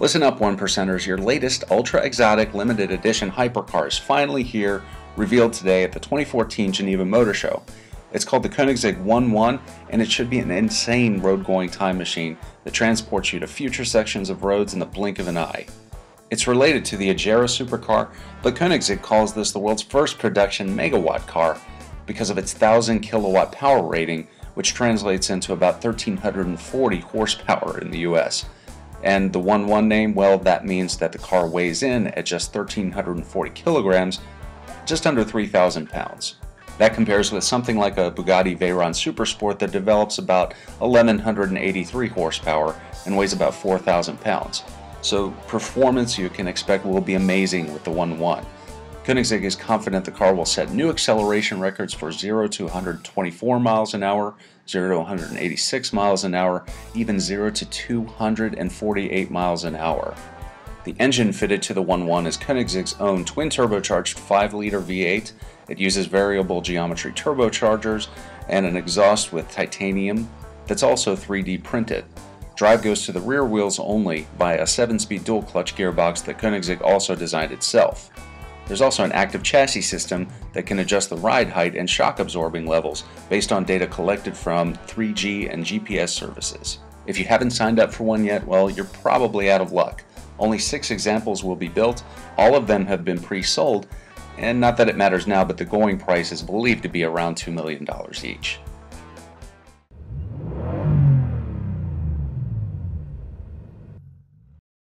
Listen up, one percenters. Your latest ultra exotic limited edition hypercar is finally here, revealed today at the 2014 Geneva Motor Show. It's called the Koenigsegg 1-1, and it should be an insane road-going time machine that transports you to future sections of roads in the blink of an eye. It's related to the Agera supercar, but Koenigsegg calls this the world's first production megawatt car because of its 1000 kilowatt power rating, which translates into about 1340 horsepower in the US. And the 1-1 name, well, that means that the car weighs in at just 1,340 kilograms, just under 3,000 pounds. That compares with something like a Bugatti Veyron Supersport that develops about 1,183 horsepower and weighs about 4,000 pounds. So performance you can expect will be amazing with the 1-1. Koenigsegg is confident the car will set new acceleration records for 0 to 124 miles an hour, 0 to 186 miles an hour, even 0 to 248 miles an hour. The engine fitted to the 1.1 is Koenigsegg's own twin-turbocharged 5-liter V8. It uses variable geometry turbochargers and an exhaust with titanium that's also 3D printed. Drive goes to the rear wheels only by a 7-speed dual-clutch gearbox that Koenigsegg also designed itself. There's also an active chassis system that can adjust the ride height and shock absorbing levels based on data collected from 3G and GPS services. If you haven't signed up for one yet, well, you're probably out of luck. Only six examples will be built, all of them have been pre-sold, and not that it matters now, but the going price is believed to be around $2 million each.